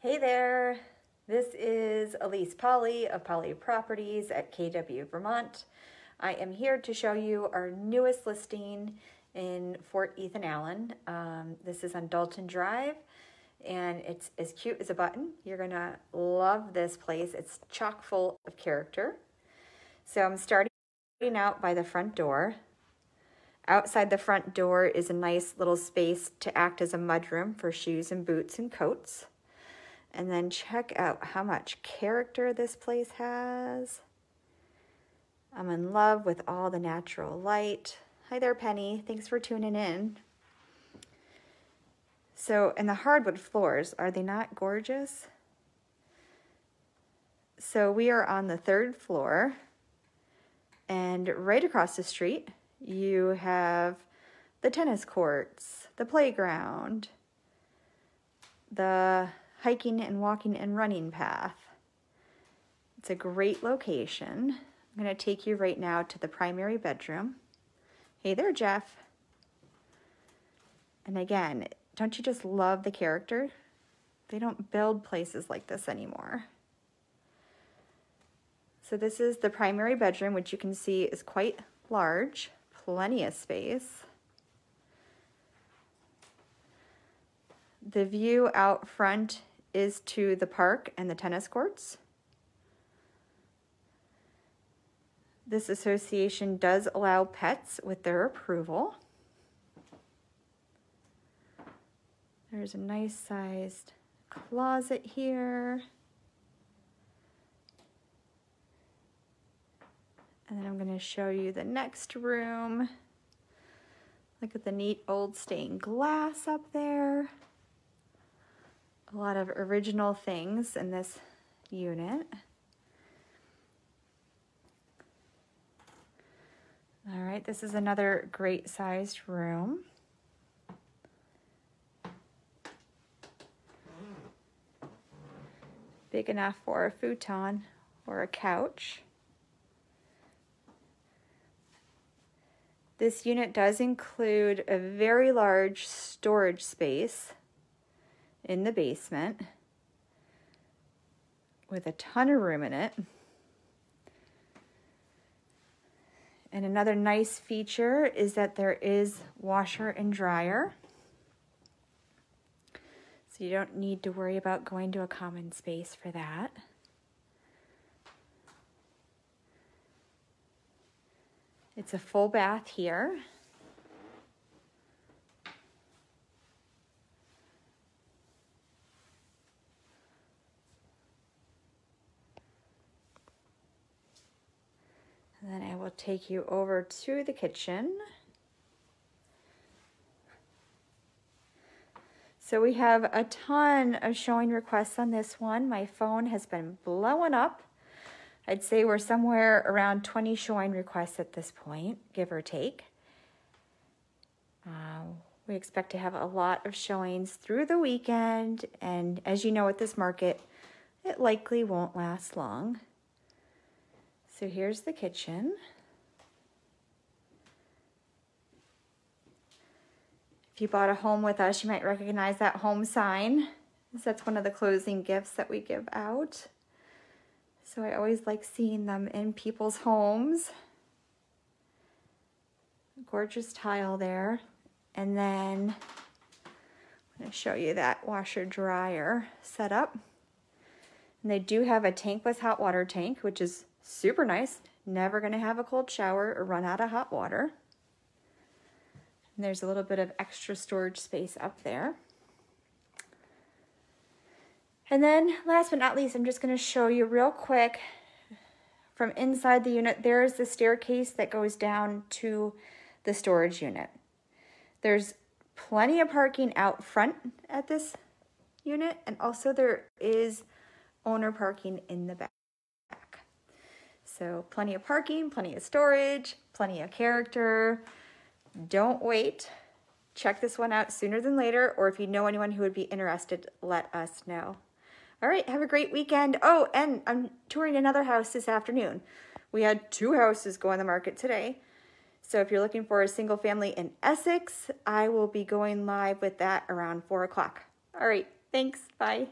Hey there, this is Elise Polli of Polli Properties at KW Vermont. I am here to show you our newest listing in Fort Ethan Allen. Um, this is on Dalton Drive and it's as cute as a button. You're gonna love this place. It's chock full of character. So I'm starting out by the front door. Outside the front door is a nice little space to act as a mudroom for shoes and boots and coats. And then check out how much character this place has. I'm in love with all the natural light. Hi there, Penny. Thanks for tuning in. So, and the hardwood floors, are they not gorgeous? So we are on the third floor and right across the street, you have the tennis courts, the playground, the hiking and walking and running path. It's a great location. I'm going to take you right now to the primary bedroom. Hey there, Jeff. And again, don't you just love the character? They don't build places like this anymore. So this is the primary bedroom, which you can see is quite large, plenty of space. The view out front is to the park and the tennis courts. This association does allow pets with their approval. There's a nice sized closet here. And then I'm going to show you the next room. Look at the neat old stained glass up there a lot of original things in this unit. All right, this is another great sized room. Big enough for a futon or a couch. This unit does include a very large storage space in the basement with a ton of room in it. And another nice feature is that there is washer and dryer. So you don't need to worry about going to a common space for that. It's a full bath here. And then I will take you over to the kitchen. So we have a ton of showing requests on this one. My phone has been blowing up. I'd say we're somewhere around 20 showing requests at this point, give or take. Uh, we expect to have a lot of showings through the weekend, and as you know with this market, it likely won't last long. So here's the kitchen. If you bought a home with us, you might recognize that home sign. That's one of the closing gifts that we give out. So I always like seeing them in people's homes. Gorgeous tile there. And then I'm going to show you that washer dryer setup. And they do have a tankless hot water tank, which is Super nice. Never going to have a cold shower or run out of hot water. And there's a little bit of extra storage space up there. And then last but not least, I'm just going to show you real quick from inside the unit, there's the staircase that goes down to the storage unit. There's plenty of parking out front at this unit, and also there is owner parking in the back. So plenty of parking, plenty of storage, plenty of character. Don't wait. Check this one out sooner than later, or if you know anyone who would be interested, let us know. All right, have a great weekend. Oh, and I'm touring another house this afternoon. We had two houses go on the market today. So if you're looking for a single family in Essex, I will be going live with that around four o'clock. All right, thanks. Bye.